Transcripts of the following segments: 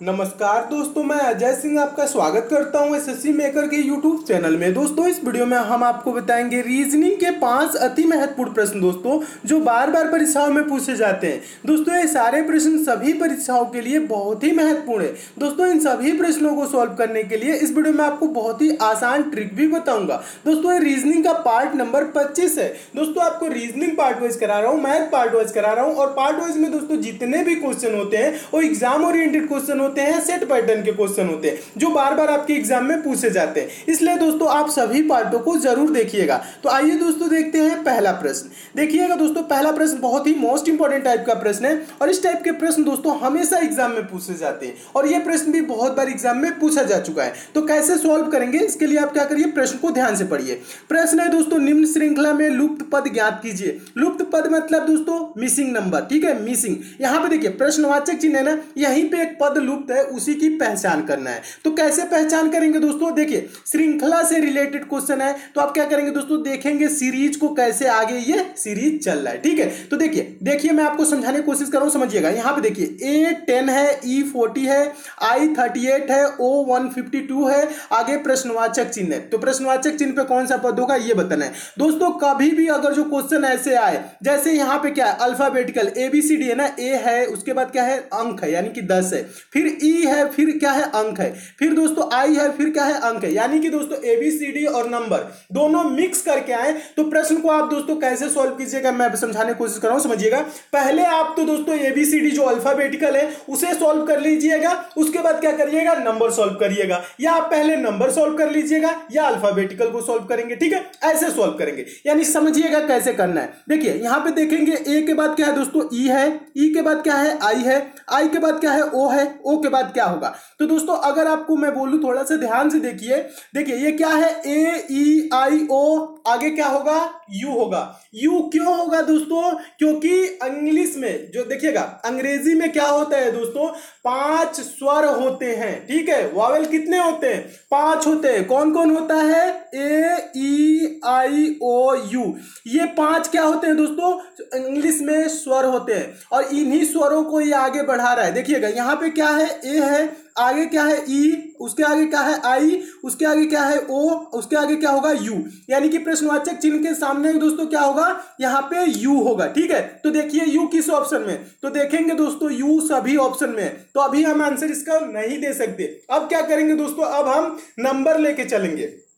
नमस्कार दोस्तों, मैं अजय सिंह आपका स्वागत करता हूँ एसएससी मेकर के यूट्यूब चैनल में। दोस्तों, इस वीडियो में हम आपको बताएँगे रीजनिंग के पाँच अति महत्वपूर्ण प्रश्न दोस्तों, जो बार बार परीक्षाओं में पूछे जाते हैं। दोस्तों, ये सारे प्रश्न सभी परीक्षाओं के लिए बहुत ही महत्वपूर्ण है। दोस्तों, इन सभी प्रश्नों को सॉल्व करने के लिए इस वीडियो में आपको बहुत ही आसान ट्रिक भी बताऊँगा। दोस्तों, ये रीजनिंग का पार्ट नंबर पच्चीस है। दोस्तों, आपको रीजनिंग पार्ट वाइज करा रहा हूँ मैथ पार्ट वाइज करा रहा हूँ, और पार्ट वाइज में दोस्तों, जितने भी क्वेश्चन होते हैं, वो एग्ज़ाम ओरिएंटेड क्वेश्चन हैं सेट पैटर्न के क्वेश्चन होते हैं, जो बार बार आपके एग्ज़ाम में पूछे जाते हैं। इसलिए दोस्तों, आप सभी पार्टों को ज़रूर देखिएगा। तो आइए दोस्तों, देखते हैं पहला प्रश्न। देखिएगा दोस्तों, पहला प्रश्न बहुत ही मोस्ट इंपॉर्टेंट टाइप का प्रश्न है, और इस टाइप के प्रश्न दोस्तों हमेशा एग्ज़ाम में पूछे जाते हैं, और यह प्रश्न भी बहुत बार एग्ज़ाम में पूछा जा चुका है। तो कैसे सॉल्व करेंगे? इसके लिए आप क्या करिए, प्रश्न को ध्यान से पढ़िए। प्रश्न है दोस्तों, निम्न श्रृंखला में लुप्त पद ज्ञात कीजिए। लुप्त पद मतलब दोस्तों मिसिंग नंबर ठीक है? मिसिंग यहाँ पे देखिए, प्रश्नवाचक चिन्ह है ना, यहीं पे एक पद लुप्त है, उसी की पहचान करना है। तो कैसे पहचान करेंगे दोस्तों? देखिए, श्रृंखला से रिलेटेड क्वेश्चन है। तो आप क्या करेंगे दोस्तों? देखेंगे सीरीज़ को कैसे आगे ये सीरीज़ चल रहा है, ठीक है? तो देखिए देखिए मैं आपको समझाने की कोशिश कर रहा हूँ, समझिएगा। यहाँ पे देखिए ए टेन है ई फोर्टी है आई थर्टी एट है ओ वन फिफ्टी टू है। आगे प्रश्नवाचक चिन्ह है। तो प्रश्नवाचक चिन्ह पे कौन सा पद होगा? ये बताना है। दोस्तों, कभी भी अगर जो क्वेश्चन ऐसे आए, जैसे यहाँ पे क्या है alphabetical A B C D है ना ए है, उसके बाद क्या है, अंक है, यानी कि दस है। फिर ई है, फिर क्या है? अंक है। फिर दोस्तों आई है, फिर क्या है? अंक है। यानी कि दोस्तों ए बी सी डी और नंबर दोनों मिक्स करके आए। तो प्रश्न को आप दोस्तों कैसे सॉल्व कीजिएगा? मैं समझाने की कोशिश कर रहा हूँ, समझिएगा। पहले आप तो दोस्तों ए बी सी डी जो अल्फाबेटिकल है, उसे सॉल्व कर लीजिएगा। उसके बाद क्या करिएगा? नंबर सॉल्व करिएगा। या आप पहले नंबर सॉल्व कर लीजिएगा, या अल्फाबेटिकल को सॉल्व करेंगे, ठीक है? ऐसे सॉल्व करेंगे। यानी समझिएगा कैसे करना है। देखिए, यहाँ पे देखेंगे ए के बाद क्या है दोस्तों? ई है। ई के बाद क्या है? आई है। आई के बाद क्या है? ओ है। ओ के बाद क्या होगा? तो दोस्तों, अगर आपको मैं बोलूँ थोड़ा सा ध्यान से देखिए। देखिए, ये क्या है? ए, ई, आई, ओ, आगे क्या होगा? यू होगा। यू क्यों होगा दोस्तों? क्योंकि इंग्लिश में, जो देखिएगा, अंग्रेज़ी में क्या होता है दोस्तों? पाँच स्वर होते हैं, ठीक है? वावेल कितने होते हैं? पाँच होते हैं। कौन कौन होता है? A, E, I, O, U. ये पाँच क्या होते हैं दोस्तों? इंग्लिश में स्वर होते हैं। और इन्हीं स्वरों को ये आगे बढ़ा रहा है। देखिएगा, यहाँ पे क्या है? ए है। आगे क्या है? ई। उसके आगे क्या है? आई। उसके आगे क्या है? ओ। उसके आगे क्या होगा? यू। यानी कि प्रश्नवाचक चिन्ह के सामने दोस्तों क्या होगा? यहाँ पे यू होगा। ठीक है? तो देखिए यू किस ऑप्शन में? तो देखेंगे दोस्तों, यू सभी ऑप्शन में। तो अभी हम आंसर इसका नहीं दे सकते। अब क्या करेंगे दोस्तों? अब हम नंबर लेके चलेंगे।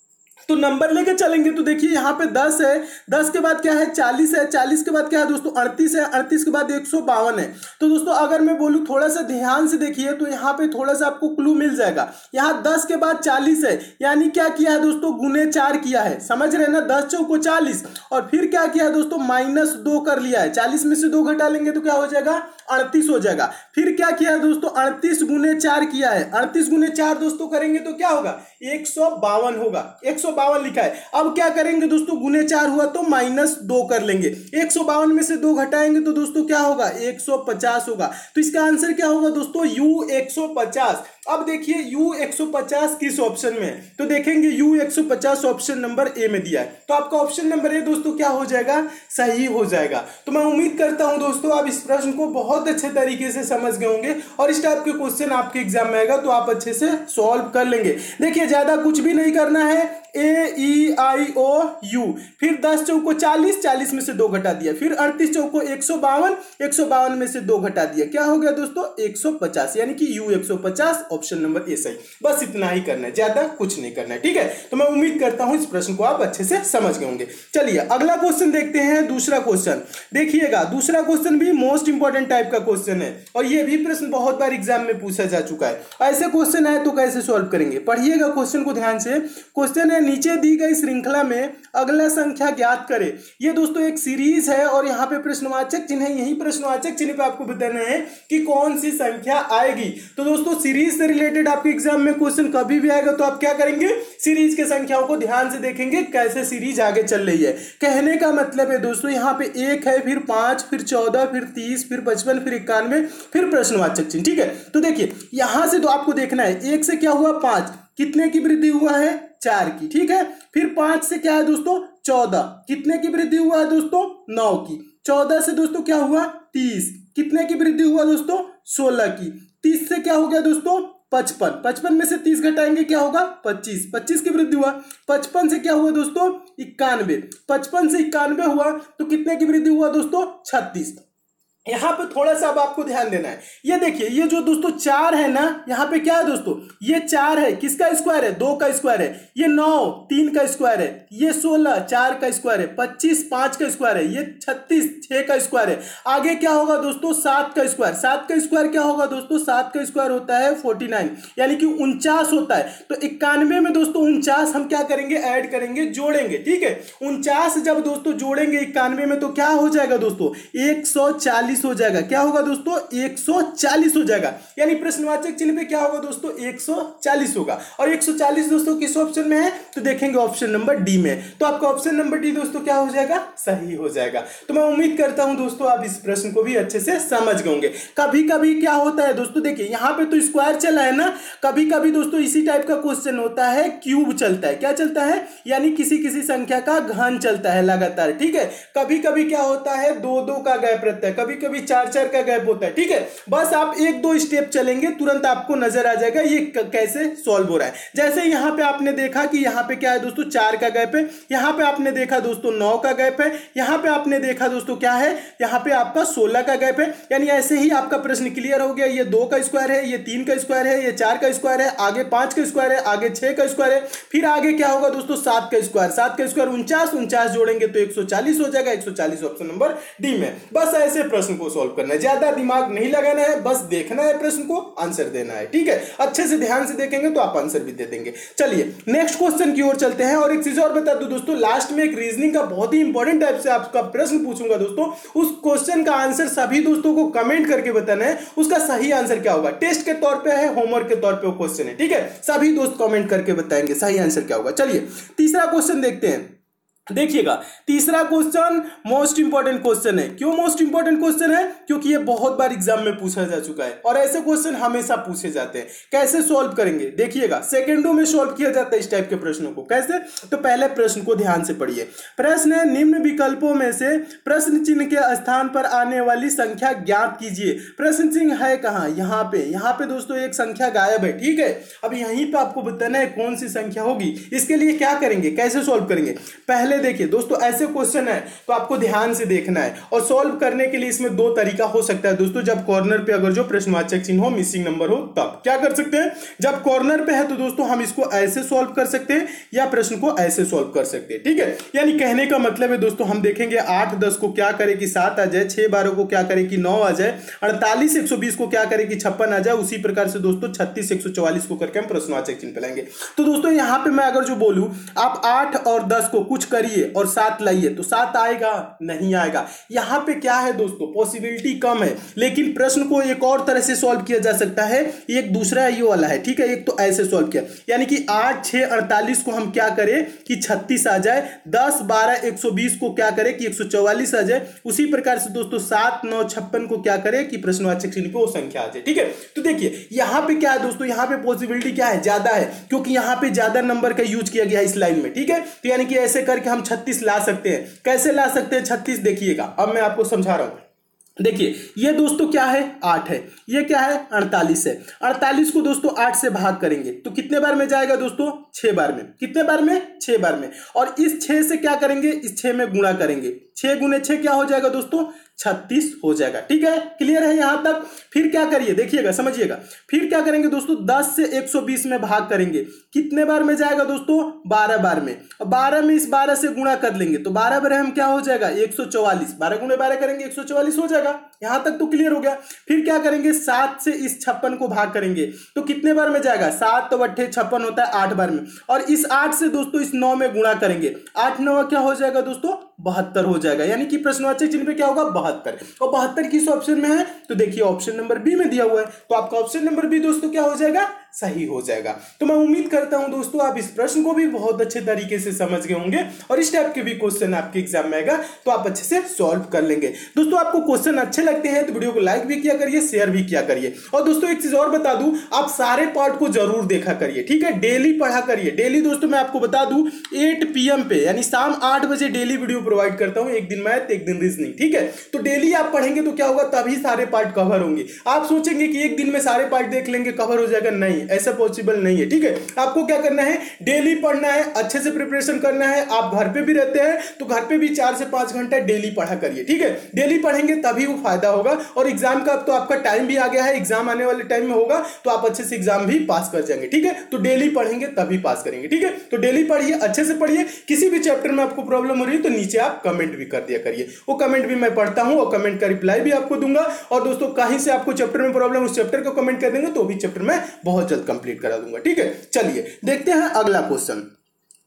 तो नंबर लेके चलेंगे तो देखिए यहाँ पे दस है। दस के बाद क्या है? चालीस है। चालीस के बाद क्या है दोस्तों? अड़तीस है। अड़तीस के बाद एक सौ बावन है। तो दोस्तों अगर मैं बोलूँ थोड़ा सा ध्यान से देखिए तो यहाँ पे थोड़ा सा आपको क्लू मिल जाएगा। यहाँ दस के बाद चालीस है। यानी क्या किया है दोस्तों? गुने चार किया है। समझ रहे ना? दस चौको चालीस। और फिर क्या किया है दोस्तों? माइनस दो कर लिया है। चालीस में से दो घटा लेंगे तो क्या हो जाएगा? अड़तीस हो जाएगा। फिर क्या किया है दोस्तों? अड़तीस गुने चार किया है। अड़तीस गुने चार दोस्तों करेंगे तो क्या होगा? एक सौ बावन होगा। एक सौ बावन लिखा है। अब क्या करेंगे दोस्तों? गुने चार हुआ तो माइनस दो कर लेंगे। एक सौ बावन में से दो घटाएँगे तो दोस्तों क्या होगा? एक सौ पचास होगा। तो इसका आंसर क्या होगा दोस्तों? यू एक सौ पचास। अब देखिए U 150 किस ऑप्शन में है? तो देखेंगे U 150 ऑप्शन नंबर ए में दिया है। तो आपका ऑप्शन नंबर ए दोस्तों क्या हो जाएगा? सही हो जाएगा। तो मैं उम्मीद करता हूँ दोस्तों, आप इस प्रश्न को बहुत अच्छे तरीके से समझ गए होंगे और इस टाइप के क्वेश्चन आपके एग्ज़ाम में आएगा तो आप अच्छे से सॉल्व कर लेंगे। देखिए, ज़्यादा कुछ भी नहीं करना है। A E I O you फिर दस चौको चालीस चालीस में से दो घटा दिया। फिर अड़तीस चौको एक सौ बावन, एक सौ बावन में से दो घटा दिया। क्या हो गया दोस्तों? एक सौ पचास, यानी कि यू एक सौ पचास ऑप्शन नंबर ए सही। बस इतना ही करना है, ज़्यादा कुछ नहीं करना है, ठीक है? तो मैं उम्मीद करता हूँ इस प्रश्न को आप अच्छे से समझ गए होंगे। चलिए, अगला क्वेश्चन देखते हैं, दूसरा क्वेश्चन देखिएगा, दूसरा क्वेश्चन भी मोस्ट इंपॉर्टेंट टाइप का क्वेश्चन है, और यह भी प्रश्न बहुत बार एग्ज़ाम में पूछा जा चुका है। ऐसे क्वेश्चन आए तो कैसे सॉल्व करेंगे? पढ़िएगा क्वेश्चन को ध्यान से। क्वेश्चन है नीचे दी गई श्रृंखला में अगला संख्या ज्ञात करे। ये दोस्तों एक सीरीज़ है और यहाँ पे प्रश्नवाचक चिन्ह यही प्रश्नवाचक चिन्ह पे आपको बताना है कि कौन सी संख्या आएगी। तो दोस्तों सीरीज़ से रिलेटेड आपके एग्ज़ाम में क्वेश्चन कभी भी आएगा तो आप क्या करेंगे? सीरीज़ के संख्याओं को ध्यान से देखेंगे कैसे सीरीज़ आगे चल रही है। कहने का मतलब है दोस्तों यहाँ पे एक है, फिर पाँच, फिर चौदह, फिर तीस, फिर पचपन, फिर इक्यानवे, फिर प्रश्नवाचक चिन्ह। ठीक है? तो देखिए, यहाँ से तो आपको देखना है। एक से क्या हुआ? पाँच। कितने की वृद्धि हुआ है? चार की, ठीक है? फिर पाँच से क्या है दोस्तों? चौदह। कितने की वृद्धि हुआ है दोस्तों? नौ की। चौदह से दोस्तों क्या हुआ? तीस। कितने की वृद्धि हुआ दोस्तों? सोलह की। तीस से क्या हो गया दोस्तों? पचपन। पचपन में से तीस घटाएँगे, क्या होगा? पच्चीस। पच्चीस की वृद्धि हुआ। पचपन से क्या हुआ दोस्तों? इक्यानवे। पचपन से इक्यानवे हुआ तो कितने की वृद्धि हुआ दोस्तों? छत्तीस। यहाँ पे थोड़ा सा अब आपको ध्यान देना है। ये देखिए, ये जो दोस्तों चार है ना, यहाँ पे क्या है दोस्तों? ये चार है। किसका स्क्वायर है? दो का स्क्वायर है। ये नौ, तीन का स्क्वायर है। ये सोलह, चार का स्क्वायर है। पच्चीस, पाँच का स्क्वायर है। ये छत्तीस, छह का स्क्वायर है। आगे क्या होगा दोस्तों? सात का स्क्वायर सात का स्क्वायर क्या होगा दोस्तों? सात का स्क्वायर होता है फोर्टी नाइन यानी कि उनचास होता है। तो इक्यानवे में दोस्तों उनचास हम क्या करेंगे? ऐड करेंगे, जोड़ेंगे। ठीक है? उनचास जब दोस्तों जोड़ेंगे इक्यानवे में तो क्या हो जाएगा दोस्तों? एक चालीस हो जाएगा। क्या होगा दोस्तों? 140 हो जाएगा। यानी प्रश्नवाचक चिन्ह पे क्या होगा दोस्तों? 140 होगा। और 140 दोस्तों किस ऑप्शन में है? तो देखेंगे ऑप्शन नंबर डी में। तो आपका ऑप्शन नंबर डी दोस्तों क्या हो जाएगा? सही हो जाएगा। तो मैं उम्मीद करता हूँ दोस्तों, आप इस प्रश्न को भी अच्छे से समझ गए कभी कभी क्या होता है दोस्तों? देखिए, यहाँ पे तो स्क्वायर चला है ना? कभी कभी दोस्तों इसी टाइप का क्वेश्चन होता है क्यूब चलता है। क्या चलता है? यानी किसी किसी संख्या का घन चलता है लगातार। ठीक है? कभी कभी क्या होता है? दो दो का गैप रहता है। कभी कभी चार चार का गैप होता है, ठीक है? बस आप एक दो स्टेप चलेंगे, तुरंत आपको नज़र आ जाएगा ये कैसे सॉल्व हो रहा है। जैसे यहाँ पे आपने देखा कि यहाँ पे क्या है दोस्तों, चार का गैप है। यहाँ पे आपने देखा दोस्तों, नौ का गैप है। यहाँ पे आपने देखा दोस्तों, क्या है? यहाँ पे आपका सोलह का गैप है। यानी ऐसे ही आपका प्रश्न क्लियर हो गया। ये दो का स्क्वायर है, ये तीन का स्क्वायर है, ये चार का स्क्वायर है, आगे पाँच का स्क्वायर है, आगे छह का स्क्वायर है। फिर आगे क्या होगा दोस्तों? सात का स्क्वायर। सात का स्क्वायर उनचास उनचास जोड़ेंगे तो एक सौ चालीस हो जाएगा। एक ऑप्शन नंबर डी में। बस ऐसे प्रश्न को सॉल्व करना है। ज़्यादा दिमाग नहीं लगाना है, बस देखना है प्रश्न को आंसर देना है, ठीक है? अच्छे से ध्यान से देखेंगे तो आप आंसर भी दे देंगे। चलिए नेक्स्ट क्वेश्चन की ओर चलते हैं और एक चीज़ और बता दू दोस्तों लास्ट में एक रीजनिंग का बहुत ही इंपॉर्टेंट टाइप से आपका प्रश्न पूछूँगा दोस्तों। उस क्वेश्चन का आंसर सभी दोस्तों को कमेंट करके बताना है, उसका सही आंसर क्या होगा? टेस्ट के तौर पर है होमवर्क के तौर पर क्वेश्चन है, ठीक है? सभी दोस्त कमेंट करके बताएँगे, सही आंसर क्या होगा? चलिए, तीसरा क्वेश्चन देखते हैं। देखिएगा, तीसरा क्वेश्चन मोस्ट इंपॉर्टेंट क्वेश्चन है। क्यों मोस्ट इंपॉर्टेंट क्वेश्चन है? क्योंकि ये बहुत बार एग्ज़ाम में पूछा जा चुका है। और ऐसे क्वेश्चन हमेशा पूछे जाते हैं। कैसे सॉल्व करेंगे? देखिएगा सेकेंडों में सॉल्व किया जाता है इस टाइप के प्रश्नों को। कैसे? तो पहले प्रश्न को ध्यान से पढ़िए। प्रश्न है, निम्न विकल्पों में से प्रश्न चिन्ह के स्थान पर आने वाली संख्या ज्ञात कीजिए। प्रश्न चिन्ह है कहाँ? यहाँ पे। यहाँ पे दोस्तों एक संख्या गायब है, ठीक है? अब यहीं पर आपको बताना है कौन सी संख्या होगी। इसके लिए क्या करेंगे? कैसे सॉल्व करेंगे? पहले पहले देखिए, दोस्तों, ऐसे क्वेश्चन है तो आपको ध्यान से देखना है। और सॉल्व करने के लिए इसमें दो तरीका हो सकता है। दोस्तों, जब कॉर्नर पे अगर जो प्रश्नवाचक चिन्ह हो मिसिंग नंबर हो, तब। क्या कर सकते हैं? जब कॉर्नर पे है तो दोस्तों, हम इसको ऐसे सॉल्व कर सकते हैं, या प्रश्न को ऐसे सॉल्व कर सकते हैं, ठीक है? यानी कहने का मतलब है, दोस्तों, हम देखेंगे आठ, दस को क्या करे कि सात आ जाए, छह, बारह को क्या करे कि नौ आ जाए, अड़तालीस, एक को क्या करे कि छप्पन आ जाए, उसी प्रकार से, दोस्तों, छत्तीस, एक को करके हम प्रश्नवाचक चिन्ह पे तो दोस्तों, यहाँ पे मैं अगर जो बोलूँ, आप आठ और दस को कुछ करिए और सात लाइए। तो सात आएगा, नहीं आएगा। यहाँ पे क्या है दोस्तों? पॉसिबिलिटी कम है। लेकिन प्रश्न को एक और तरह से सॉल्व किया जा सकता है। एक दूसरा ये वाला है, ठीक है? एक तो ऐसे सॉल्व किया। यानी कि आठ, छह, अड़तालीस को हम क्या करें कि छत्तीस आ जाए। दस, बारह, एक को क्या करें कि एक सौ चौवालीस आ जाए। उसी प्रकार से दोस्तों सात, नौ, छप्पन को क्या करें कि प्रश्नवाचक चिन्ह को संख्या आ जाए, ठीक है? तो देखिए, यहाँ पे क्या है दोस्तों? यहाँ पे पॉसिबिलिटी क्या है? ज़्यादा है। क्योंकि यहाँ पे ज़्यादा नंबर का यूज़ किया गया इस लाइन में, ठीक है? तो यानी कि ऐसे करके हम छत्तीस ला सकते हैं। कैसे ला सकते हैं छत्तीस? देखिएगा। अब मैं आपको समझा रहा हूँ। देखिए, ये दोस्तों क्या है? आठ है। ये क्या है? अड़तालीस है। अड़तालीस को दोस्तों आठ से भाग करेंगे। तो कितने बार में जाएगा दोस्तों? छह बार में। कितने बार में? छह बार में। और इस छह से क्या करेंगे? इस छह में गुणा करेंगे। छह गुने छह क्या हो जाएगा दोस्तों? छत्तीस हो जाएगा। ठीक है? क्लियर है यहाँ तक? फिर क्या करिए? देखिएगा, समझिएगा। फिर क्या करेंगे दोस्तों? 10 से 120 में भाग करेंगे। कितने बार में जाएगा दोस्तों? 12 बार में। 12 में इस 12 से गुणा कर लेंगे। तो 12 बार हम क्या हो जाएगा? 144 12 गुणे 12 करेंगे 144 हो जाएगा। यहाँ तक तो क्लियर हो गया। फिर क्या करेंगे? सात से इस छप्पन को भाग करेंगे। तो कितने बार में जाएगा? सात तो अट्ठे छप्पन होता है आठ बार में। और इस आठ से दोस्तों, इस नौ में गुणा करेंगे। आठ नौ क्या हो जाएगा दोस्तों? बहत्तर हो जाएगा। यानी कि प्रश्नवाचक चिन्ह पे क्या होगा? बहत्तर। और बहत्तर किस ऑप्शन में है? तो देखिए ऑप्शन नंबर बी में दिया हुआ है। तो आपका ऑप्शन नंबर बी दोस्तों, क्या हो जाएगा? सही हो जाएगा। तो मैं उम्मीद करता हूँ दोस्तों, आप इस प्रश्न को भी बहुत अच्छे तरीके से समझ गए होंगे और इस टाइप के भी क्वेश्चन आपके एग्ज़ाम में आएगा तो आप अच्छे से सॉल्व कर लेंगे। दोस्तों, आपको क्वेश्चन अच्छे लगते हैं तो वीडियो को लाइक भी किया करिए, शेयर भी किया करिए। और दोस्तों, एक चीज़ और बता दू, आप सारे पार्ट को ज़रूर देखा करिए, ठीक है? डेली पढ़ा करिए। डेली दोस्तों, मैं आपको बता दू, एट पी पे, यानी शाम आठ बजे डेली वीडियो प्रोवाइड करता हूँ, एक दिन मैथ, एक दिन रीजनिंग, ठीक है? तो डेली आप पढ़ेंगे तो क्या होगा, तभी सारे पार्ट कवर होंगे। आप सोचेंगे कि एक दिन में सारे पार्ट देख लेंगे, कवर हो जाएगा, नहीं। ऐसा पॉसिबल नहीं है, ठीक है? आपको क्या करना है? डेली पढ़ना है, अच्छे से प्रिपरेशन करना है। आप घर पे भी रहते हैं तो घर पे भी चार से पाँच घंटा डेली पढ़ा करिए, ठीक है? डेली पढ़ेंगे तभी वो फ़ायदा होगा। और एग्ज़ाम का तो आपका टाइम भी आ गया है एग्ज़ाम आने वाले टाइम में होगा तो आप अच्छे से एग्ज़ाम भी पास कर जाएँगे, ठीक है? तो डेली पढ़ेंगे, तभी पास करेंगे, ठीक है? तो डेली पढ़िए, अच्छे से पढ़िए। किसी भी चैप्टर में आपको प्रॉब्लम हो रही है तो नीचे आप कमेंट भी कर दिया करिए। वो कमेंट भी मैं पढ़ता हूँ, और कमेंट का रिप्लाई भी आपको दूँगा। और दोस्तों, कहीं से आपको चैप्टर में प्रॉब्लम उस चैप्टर को कमेंट कर देंगे तो भी चैप्टर में बहुत जल्द कंप्लीट करा दूँगा ठीक है? चलिए देखते हैं अगला क्वेश्चन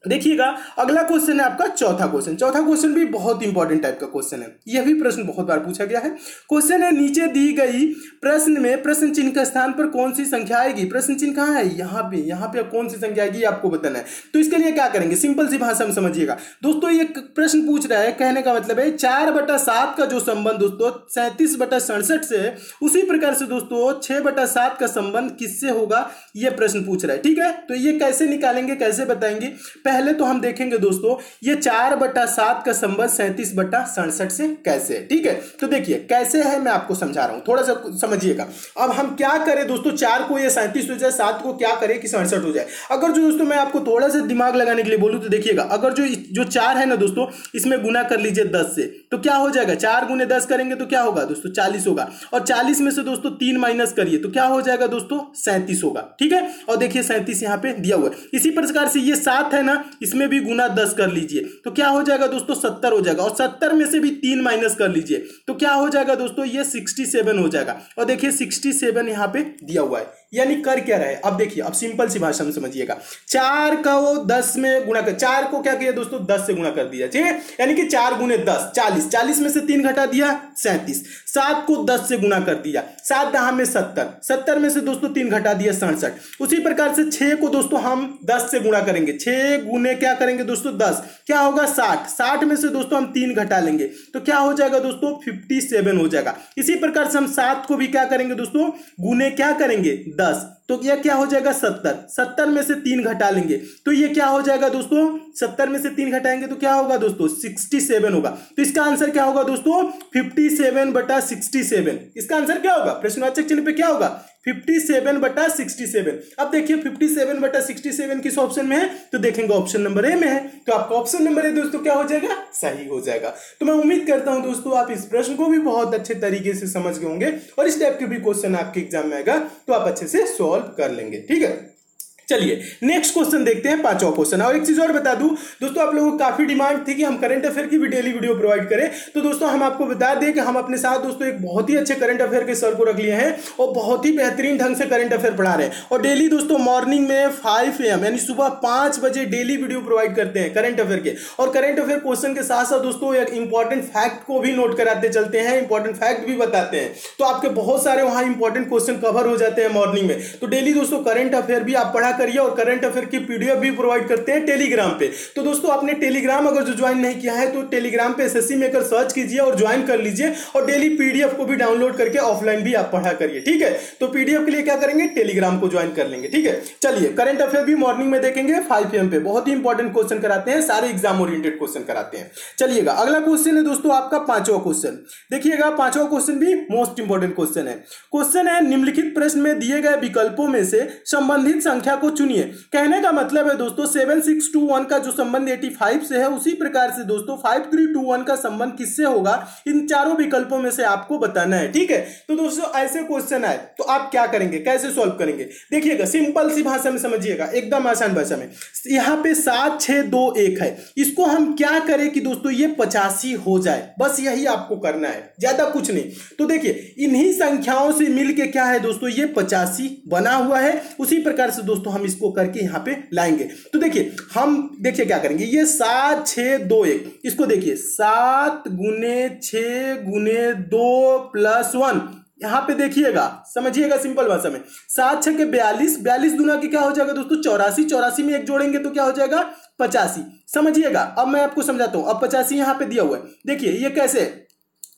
देखिएगा, अगला क्वेश्चन है आपका चौथा क्वेश्चन चौथा क्वेश्चन भी बहुत इंपॉर्टेंट टाइप का क्वेश्चन है। यह भी प्रश्न बहुत बार पूछा गया है। क्वेश्चन है, नीचे दी गई प्रश्न में प्रश्न चिन्ह के स्थान पर कौन सी संख्या आएगी? प्रश्न चिन्ह कहाँ है? यहाँ पे। यहाँ पे कौन सी संख्या आएगी आपको बताना है। तो इसके लिए क्या करेंगे? सिंपल सी भाषा में समझिएगा। दोस्तों, ये प्रश्न पूछ रहा है। कहने का मतलब है, चार बटा सात का जो संबंध दोस्तों, सैंतीस बटा सड़सठ से, उसी प्रकार से दोस्तों, छह बटा सात का संबंध किससे होगा? यह प्रश्न पूछ रहा है। ठीक है? तो ये कैसे निकालेंगे, कैसे बताएँगे? पहले तो हम देखेंगे दोस्तों, ये चार बटा सात का संबंध सैंतीस बटा सड़सठ से कैसे? है ठीक है? तो देखिए, कैसे है मैं आपको समझा रहा हूँ। थोड़ा सा समझिएगा। अब हम क्या करें दोस्तों, चार को ये सैंतीस हो जाए, सात को क्या करें कि सड़सठ हो जाए? अगर जो दोस्तों मैं आपको थोड़ा सा दिमाग लगाने के लिए बोलूँ तो देखिएगा, अगर जो जो चार है ना दोस्तों, इसमें गुना कर लीजिए दस से तो क्या हो जाएगा? चार गुने करेंगे तो क्या होगा दोस्तों? चालीस होगा। और चालीस में से दोस्तों तीन माइनस करिए तो क्या हो जाएगा दोस्तों? सैंतीस होगा। ठीक है? और देखिए सैंतीस यहाँ पे दिया हुआ है। इसी प्रकार से ये सात है ना इसमें भी गुना दस कर लीजिए। तो क्या हो जाएगा दोस्तों? सत्तर हो जाएगा। और सत्तर में से भी तीन माइनस कर लीजिए। तो क्या हो जाएगा दोस्तों? ये सिक्सटी सेवन हो जाएगा। और देखिए सिक्सटी सेवन यहाँ पे दिया हुआ है। यानी कर क्या रहे अब देखिए, अब सिंपल सी भाषा में समझिएगा। चार का दस में गुणा कर, चार को क्या किया दोस्तों? दस से गुणा कर दिया, ठीक है? यानी कि चार गुने दस, चालीस। चालीस में से तीन घटा दिया, सैंतीस। सात को दस से गुना कर दिया, सात दहा में सत्तर। सत्तर में से दोस्तों तीन घटा दिया, सड़सठ। उसी प्रकार से छह को दोस्तों हम दस से गुणा करेंगे। छह गुने क्या करेंगे दोस्तों? दस। क्या होगा? साठ। साठ में से दोस्तों हम तीन घटा लेंगे। तो क्या हो जाएगा दोस्तों? फिफ्टी सेवन हो जाएगा। इसी प्रकार से हम सात को भी क्या करेंगे दोस्तों? गुने क्या करेंगे? दस तो यह क्या हो जाएगा सत्तर। सत्तर में से तीन घटा लेंगे। तो ये क्या हो जाएगा दोस्तों? सत्तर में से तीन घटाएँगे तो क्या होगा दोस्तों? सिक्सटी सेवन होगा। तो इसका आंसर क्या होगा दोस्तों? फिफ्टी सेवन बटा सिक्सटी सेवन इसका आंसर क्या होगा? प्रश्नवाचक चिन्ह पे क्या होगा? 57 बटा 67 अब देखिए 57 बटा 67 किस ऑप्शन में है? तो देखेंगे ऑप्शन नंबर ए में है। तो आपका ऑप्शन नंबर ए दोस्तों क्या हो जाएगा? सही हो जाएगा। तो मैं उम्मीद करता हूँ दोस्तों, आप इस प्रश्न को भी बहुत अच्छे तरीके से समझ गए होंगे और इस टाइप के भी क्वेश्चन आपके एग्ज़ाम में आएगा। तो आप अच्छे से सॉल्व कर लेंगे ठीक है? चलिए नेक्स्ट क्वेश्चन देखते हैं, पांचवा क्वेश्चन और एक चीज़ और बता दूँ, दोस्तों, आप लोगों को काफ़ी डिमांड थी कि हम करंट अफेयर की भी डेली वीडियो प्रोवाइड करें। तो दोस्तों, हम आपको बता दें कि हम अपने साथ, दोस्तों, एक बहुत ही अच्छे करंट अफेयर के सर को रख लिए हैं और बहुत ही बेहतरीन ढंग से करंट अफेयर पढ़ा रहे हैं। और डेली दोस्तों मॉर्निंग में फाइव एम यानी सुबह पाँच बजे डेली वीडियो प्रोवाइड करते हैं करंट अफेयर के। और करंट अफेयर क्वेश्चन के साथ साथ दोस्तों, एक इंपॉर्टेंट फैक्ट को भी नोट कराते चलते हैं इंपॉर्टेंट फैक्ट भी बताते हैं। तो आपके बहुत सारे वहाँ इंपॉर्टेंट क्वेश्चन कवर हो जाते हैं मॉर्निंग में। तो डेली दोस्तों करंट अफेयर भी आप पढ़ा करिए और करंट अफेयर की पीडीएफ भी प्रोवाइड करते हैं टेलीग्राम पे। तो दोस्तों, आपने टेलीग्राम अगर जो ज्वाइन नहीं किया है तो टेलीग्राम पे एसएससी मेकर सर्च कीजिए और ज्वाइन कर लीजिए और डेली पीडीएफ को भी डाउनलोड करके ऑफलाइन भी आप पढ़ा करिए, ठीक है? तो पीडीएफ के लिए क्या करेंगे? टेलीग्राम को ज्वाइन कर लेंगे, ठीक है? चलिए करंट अफेयर भी मॉर्निंग में देखेंगे फाइव एम पे। बहुत ही इंपॉर्टेंट क्वेश्चन कराते हैं, सारे एग्ज़ाम ओरिएंटेड क्वेश्चन कराते हैं। चलिएगा, अगला क्वेश्चन है दोस्तों आपका पांचवा क्वेश्चन देखिएगा, पांचवा क्वेश्चन भी मोस्ट इंपॉर्टेंट क्वेश्चन है। क्वेश्चन है, निम्नलिखित प्रश्न में दिए गए विकल्पों में से संबंधित संख्या को चुनिए। कहने का मतलब है दोस्तों सेवन सिक्स टू वन का जो संबंध एटी फाइव से है, उसी प्रकार से दोस्तों फाइव थ्री टू वन का संबंध किससे होगा? इन चारों विकल्पों में से आपको बताना है, ठीक है? तो दोस्तों, ऐसे क्वेश्चन आए तो आप क्या करेंगे? कैसे सॉल्व करेंगे? देखिएगा सिंपल सी भाषा में समझिएगा, एकदम आसान भाषा में। यहाँ पे सात, छह, दो, एक है। इसको हम क्या करें कि दोस्तों, ये पचासी हो जाए? बस यही आपको करना है, ज़्यादा कुछ नहीं। तो देखिए, इन्हीं संख्याओं से मिलके क्या है दोस्तों, ये पचासी बना हुआ है। उसी प्रकार से दोस्तों हम इसको करके यहाँ पे लाएँगे। तो देखिए, हम देखिए क्या करेंगे। ये सात छ दो, एक। इसको देखिए, सात गुने छ गुने दो प्लस वन। यहाँ पे देखिएगा, समझिएगा सिंपल भाषा में। सात, छह के बयालीस बयालीस दुना की क्या हो जाएगा दोस्तों? चौरासी चौरासी में एक जोड़ेंगे तो क्या हो जाएगा? पचासी। समझिएगा। अब मैं आपको समझाता हूँ। अब पचासी यहाँ पे दिया हुआ है। देखिए, ये कैसे?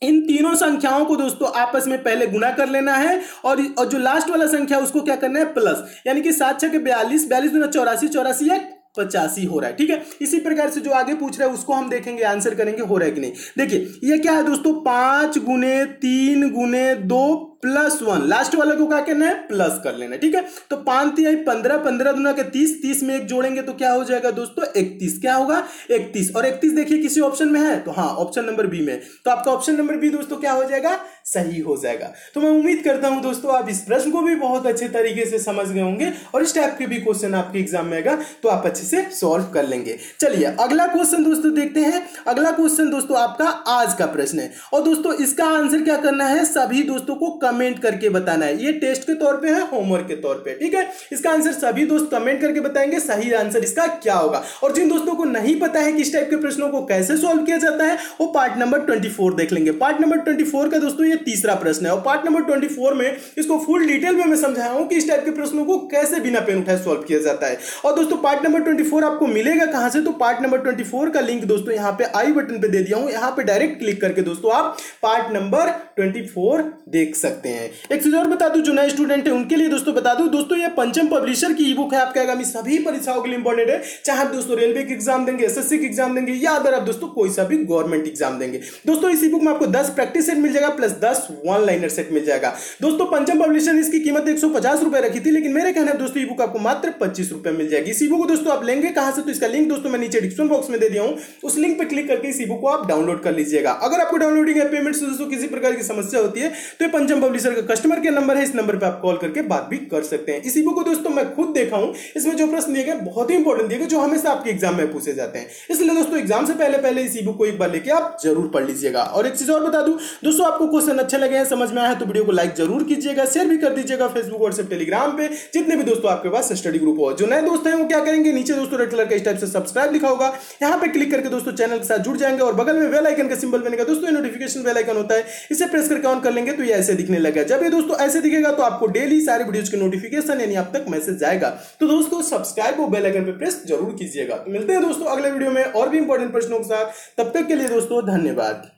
इन तीनों संख्याओं को दोस्तों आपस में पहले गुना कर लेना है और जो लास्ट वाला संख्या उसको क्या करना है? प्लस यानी कि सात के बयालीस बयालीस दुना चौरासी चौरासी एक पचासी हो रहा है, ठीक है? इसी प्रकार से जो आगे पूछ रहा है, उसको हम देखेंगे आंसर करेंगे, हो रहा है कि नहीं? देखिए, ये क्या है दोस्तों? पाँच गुने तीन गुने दो प्लस वन। लास्ट वाले को क्या करना है? प्लस कर लेना ठीक है? तो पाँच तिहाई पंद्रह पंद्रह दुना के तीस तीस में एक जोड़ेंगे तो क्या हो जाएगा दोस्तों? इकतीस। क्या होगा? इकतीस। और इकतीस देखिए किसी ऑप्शन में है? तो हाँ ऑप्शन नंबर बी में। तो आपका ऑप्शन नंबर बी दोस्तों क्या हो जाएगा? सही हो जाएगा। तो मैं उम्मीद करता हूँ दोस्तों, आप इस प्रश्न को भी बहुत अच्छे तरीके से समझ गए होंगे और इस टाइप के भी क्वेश्चन आपके एग्ज़ाम में आएगा तो आप अच्छे से सॉल्व कर लेंगे। चलिए, अगला क्वेश्चन दोस्तों देखते हैं। अगला क्वेश्चन दोस्तों आपका आज का प्रश्न है। और दोस्तों, इसका आंसर क्या करना है, सभी दोस्तों को कमेंट करके बताना है। ये टेस्ट के तौर पर है होमवर्क के तौर पर ठीक है? इसका आंसर सभी दोस्त कमेंट करके बताएँगे, सही आंसर इसका क्या होगा। और जिन दोस्तों को नहीं पता है कि इस टाइप के प्रश्नों को कैसे सॉल्व किया जाता है, वो पार्ट नंबर ट्वेंटी देख लेंगे। पार्ट नंबर ट्वेंटी का दोस्तों, ये तीसरा प्रश्न है और पार्ट नंबर ट्वेंटी फोर में इसको फुल डिटेल में मैं समझाया हूँ कि इस टाइप के प्रश्नों को कैसे बिना पेन उठाए सॉल्व किया जाता है। और दोस्तों, पार्ट नंबर ट्वेंटी फोर आपको मिलेगा कहाँ से? तो पार्ट नंबर ट्वेंटी फोर का लिंक दोस्तों यहाँ पे आई बटन पे दे दिया हूँ। यहाँ पे डायरेक्ट क्लिक करके दोस्तों आप पार्ट नंबर ट्वेंटी फोर देख सकते हैं। एक चीज़ और बता दू, जो नए स्टूडेंट है, उनके लिए दोस्तों बता दू, दोस्तों ये पंचम पब्लिशर की ई बुक है। आपके आगामी सभी परीक्षाओं के लिए इंपॉर्टेंट है। चाहे आप दोस्तों रेलवे के एग्ज़ाम देंगे एसएससी के एग्ज़ाम देंगे, या अगर आप दोस्तों कोई सा भी गवर्नमेंट एग्ज़ाम देंगे। दोस्तों, इस बुक में आपको दस प्रैक्टिस सेट मिल जाएगा प्लस दस वन लाइनर सेट मिल जाएगा। दोस्तों पंचम पब्लिशर इसकी कीमत एक सौ रखी थी, लेकिन मेरे कहना है दोस्तों ई बुक आपको मात्र पच्चीस रुपए मिल जाएगी। इस बुक को दोस्तों आप लेंगे कहाँ से? तो इसका लिंक दोस्तों मैं नीचे डिस्क्रिप्शन बॉक्स में दे दिया हूँ। उस लिंक पर क्लिक करके इस बुक को आप डाउनलोड कर लीजिएगा। अगर आपको डाउनलोडिंग है पेमेंट से दोस्तों किसी प्रकार की समस्या होती है तो ये पंचम पब्लिशर का कस्टमर केयर नंबर है। इस नंबर पर आप कॉल करके बात भी कर सकते हैं। इसी बुक को दोस्तों मैं खुद देखा हूँ। इसमें जो प्रश्न दिए गए बहुत ही इंपॉर्टेंट दिए गए जो हमेशा आपके एग्ज़ाम में पूछे जाते हैं। इसलिए दोस्तों एग्ज़ाम से पहले पहले इसी बुक को एक बार लेके आप ज़रूर पढ़ लीजिएगा। और एक चीज़ और बता दूँ, दोस्तों, आपको क्वेश्चन अच्छे लगे हैं, समझ में आया है तो वीडियो को लाइक ज़रूर कीजिएगा शेयर भी कर दीजिएगा फेसबुक व्हाट्सएप टेलीग्राम पे, जितने भी दोस्तों आपके पास स्टडी ग्रुप हो। जो नए दोस्त हैं, वो क्या करेंगे? नीचे दोस्तों रेड कलर का इस टाइप से सब्सक्राइब लिखा होगा। यहाँ पे क्लिक करके दोस्तों चैनल के साथ जुड़ जाएँगे और बगल में बेल आइकन का सिंबल बनेगा। दोस्तों नोटिफिकेशन बेल आइकन होता है। इसे प्रेस करके ऑन कर लेंगे तो ये ऐसे दिखने लगेगा जब ये दोस्तों ऐसे दिखेगा तो आपको डेली सारे वीडियोज़ की नोटिफिकेशन यानी आप तक मैसेज जाएगा तो दोस्तों सब्सक्राइब और बेल आइकन पे प्रेस ज़रूर कीजिएगा। तो मिलते हैं दोस्तों अगले वीडियो में और भी इंपॉर्टेंट प्रश्नों के साथ। तब तक के लिए दोस्तों, धन्यवाद।